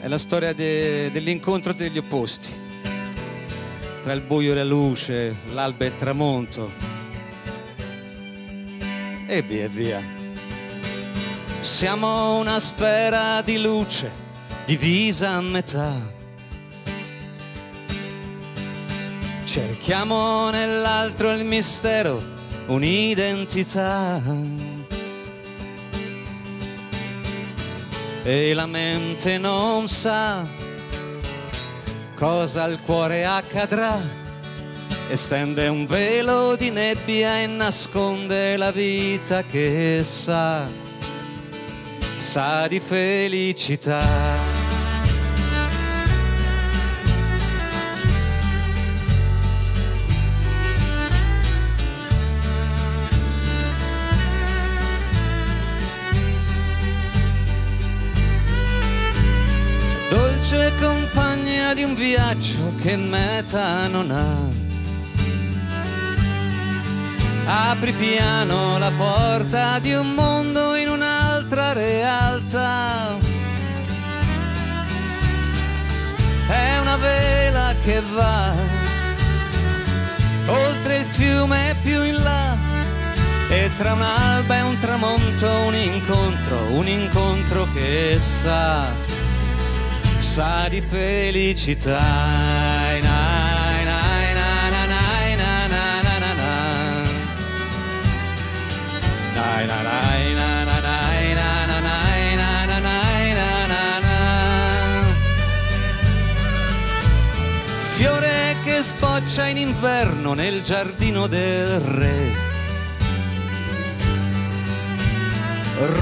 È la storia de- dell'incontro degli opposti, tra il buio e la luce, l'alba e il tramonto. E via via. Siamo una sfera di luce divisa a metà. Cerchiamo nell'altro il mistero, un'identità. E la mente non sa cosa al cuore accadrà. E stende un velo di nebbia e nasconde la vita che sa, sa di felicità. Dolce compagna di un viaggio che meta non ha. Apri piano la porta di un mondo in un'altra realtà. È una vela che va oltre il fiume più in là. E tra un'alba e un tramonto un incontro, un incontro che sa sa di felicità. Fiore che sboccia in inverno nel giardino del re.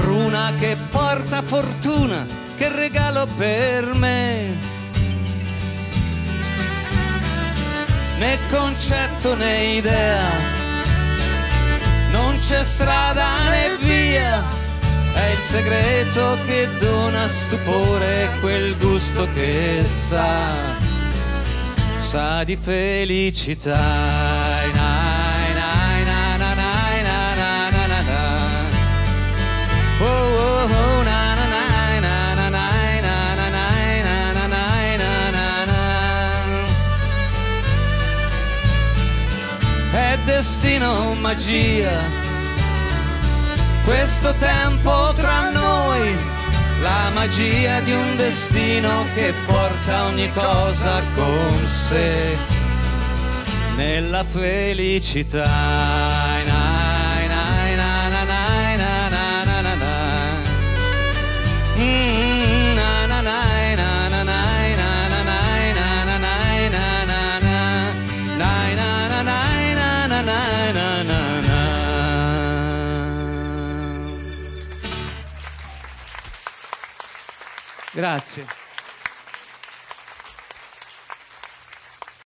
Runa che porta fortuna regalo per me. Né concetto né idea, non c'è strada né via, è il segreto che dona stupore, quel gusto che sa, sa di felicità. Destino magia, questo tempo tra noi, la magia di un destino che porta ogni cosa con sé nella felicità. Grazie.